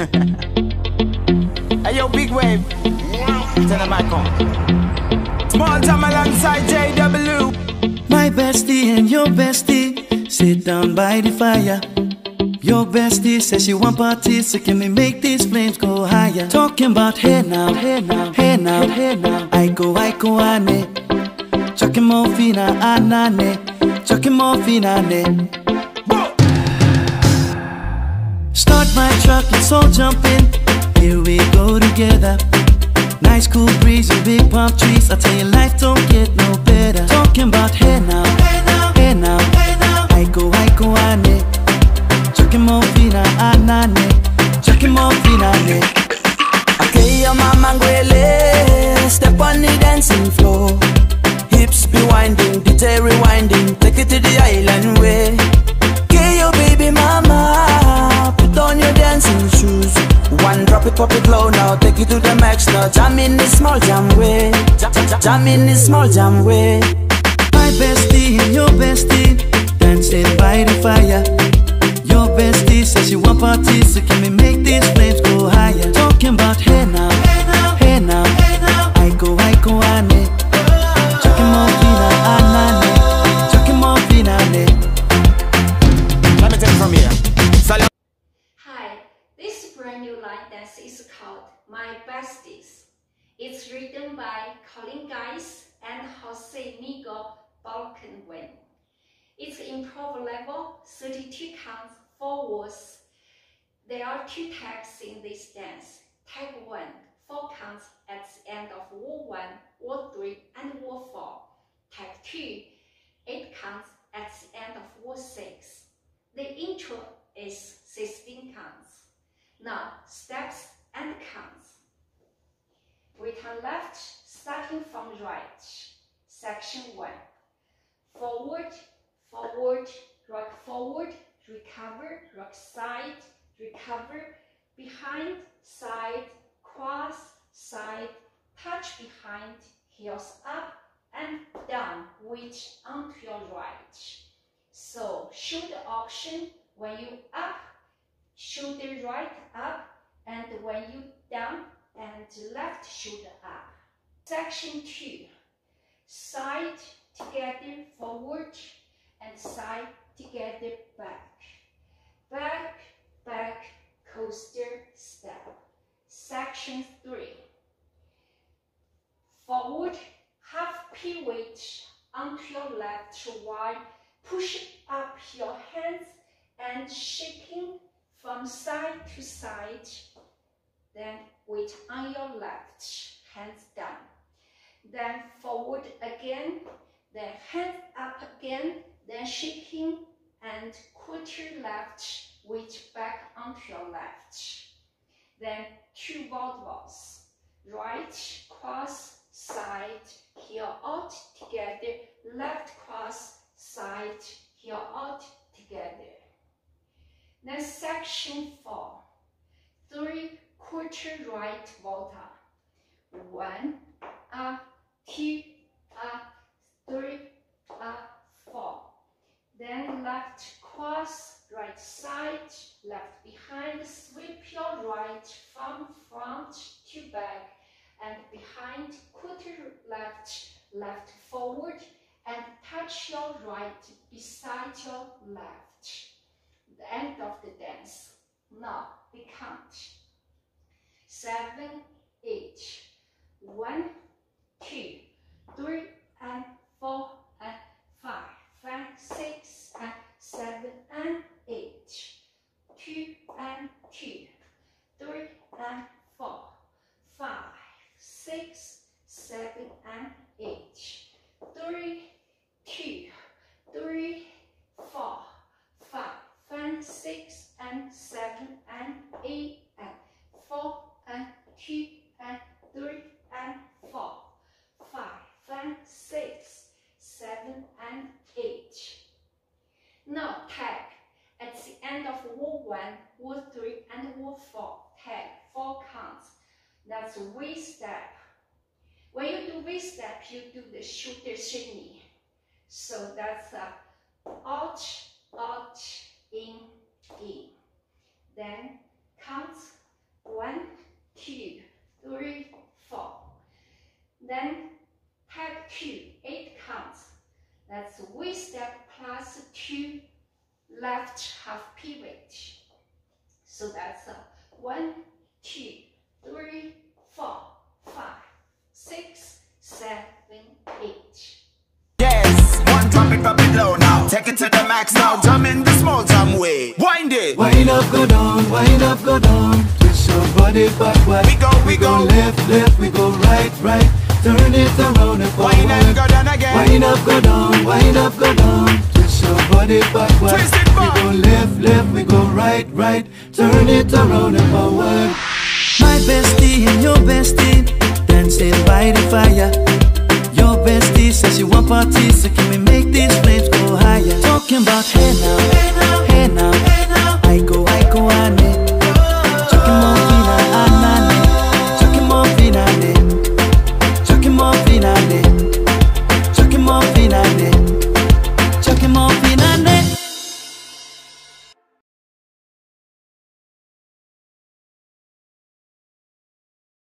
hey yo, big wave. Tell them I come. Small time alongside JW. My bestie and your bestie sit down by the fire. Your bestie says she want parties, so can we make these flames go higher? Talking about hey now, hey now, hey now, hey now. I go, I go, ane. Chucking more fina, anane. Chucking more fina, ne. Start my truck, let's all jump in. Here we go together. Nice cool breeze and big palm trees. I tell you, life don't get no better. Talking about hey now, hey now, hey now, hey now. I go, I go, ane. Chucking more fina, anane. Chucking more fina, ne. Okay, Drop it, low now. Take it to the max now. Jam in the small jam way. Jam, jam, jam in the small jam way. My bestie your bestie Besties. It's written by Colin Ghys and Jose Miguel Belloque Vane. It's improv level, 32 counts, 4 words. There are two tags in this dance. Tag 1, 4 counts at the end of word 1, word 3, and word 4. Tag 2, 8 counts at the end of word 6. The intro is 16 counts. Now, steps and counts. Turn left, starting from right. Section 1. Forward, forward, rock forward, recover, rock side, recover, behind, side, cross, side, touch behind, heels up and down, reach onto your right. So, shoulder option, when you up, shoulder right up, and when you down, and left shoulder up. Section 2. Side together forward and side together back. Back, back, coaster step. Section 3. Forward, half pivot onto your left while push up your hands and shaking from side to side. Then weight on your left, hands down. Then forward again, then hands up again, then shaking and quarter left, weight back onto your left. Then two vaudevilles, right, cross, side, heel out together, left cross, side, heel out together. Then section four, three right volta. One, up, two, up, three, up, four. Then left cross, right side, left behind, sweep your right from front to back and behind, quarter left, left forward and touch your right beside your left. The end of the dance. Now, we count seven, eight. One, two, three, and four, and five, five, six, and seven, and eight. Two and two, three and four, five, six, seven, and eight. Three, two, three, four, five, and six, and seven, and eight, and four, and two, and three, and four, five, and six, seven, and eight. Now tag at the end of word one, word three, and word four. Tag four counts. That's V step. When you do V step, you do the shoulder shimmy. So that's a out, out, in, in. Then count one, two, three, four. Then tap two, eight counts. That's V step plus two left half pivot. So that's a one, two, three, four, five, six, seven, eight. Yes, one drop it, drop it low now. Take it to the max now. Jump in the small jam way. Wind it. Wind up, go down, wind up, go down. Twist your body backward. We go, we go. left, left, we go right, right. Turn it around and forward. Wind and go down again. Wind up, go down, wind up, go down. Twist your body backward. Twist it we go left, left, we go right, right. Turn it around and forward. My bestie and your bestie dancing by the fire. Your bestie says you want parties, so can we make these flames go higher? Talking about hey now,